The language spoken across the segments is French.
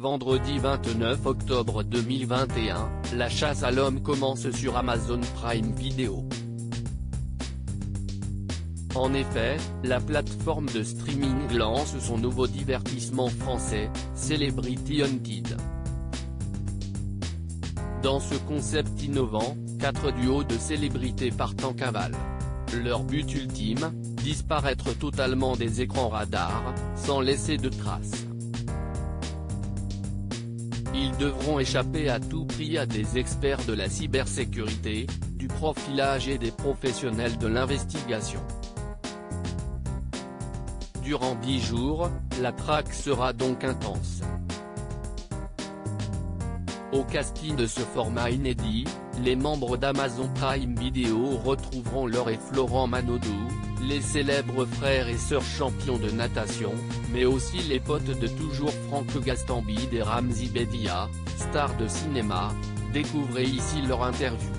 Vendredi 29 octobre 2021, la chasse à l'homme commence sur Amazon Prime Video. En effet, la plateforme de streaming lance son nouveau divertissement français, Celebrity Hunted. Dans ce concept innovant, quatre duos de célébrités partent en cavale. Leur but ultime, disparaître totalement des écrans radars, sans laisser de traces. Ils devront échapper à tout prix à des experts de la cybersécurité, du profilage et des professionnels de l'investigation. Durant dix jours, la traque sera donc intense. Au casting de ce format inédit, les membres d'Amazon Prime Video retrouveront Laure et Florent Manodou, les célèbres frères et sœurs champions de natation, mais aussi les potes de toujours Franck Gastambide et Ramzi Bedia, stars de cinéma, découvrez ici leur interview.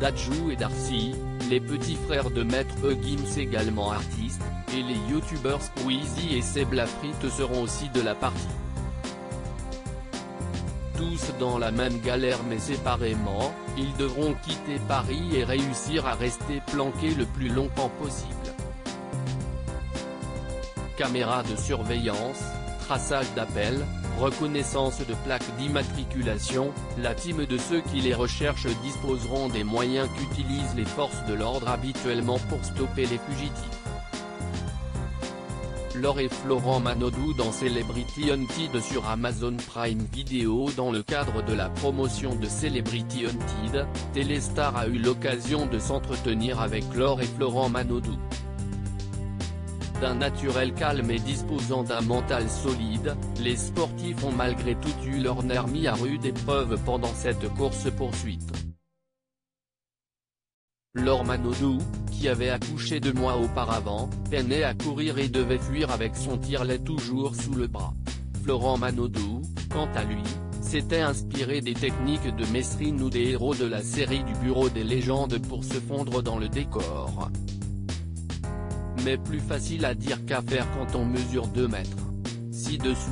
Dajou et Darcy, les petits frères de Maître Gims également artistes, et les youtubeurs Squeezie et Seb Lafrite seront aussi de la partie tous dans la même galère mais séparément, ils devront quitter Paris et réussir à rester planqués le plus longtemps possible. Caméra de surveillance, traçage d'appels, reconnaissance de plaques d'immatriculation, la team de ceux qui les recherchent disposeront des moyens qu'utilisent les forces de l'ordre habituellement pour stopper les fugitifs. Laure et Florent Manodou dans Celebrity Hunted sur Amazon Prime Video Dans le cadre de la promotion de Celebrity Hunted, Téléstar a eu l'occasion de s'entretenir avec Laure et Florent Manodou. D'un naturel calme et disposant d'un mental solide, les sportifs ont malgré tout eu leur nerf mis à rude épreuve pendant cette course-poursuite. Laure Manodou, qui avait accouché deux mois auparavant, peinait à courir et devait fuir avec son tirelet toujours sous le bras. Florent Manodou, quant à lui, s'était inspiré des techniques de Mesrine ou des héros de la série du Bureau des légendes pour se fondre dans le décor. Mais plus facile à dire qu'à faire quand on mesure 2 mètres. Ci-dessous,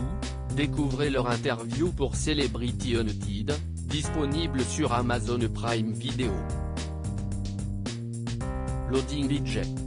découvrez leur interview pour Celebrity Untied, disponible sur Amazon Prime Video. Loading DJ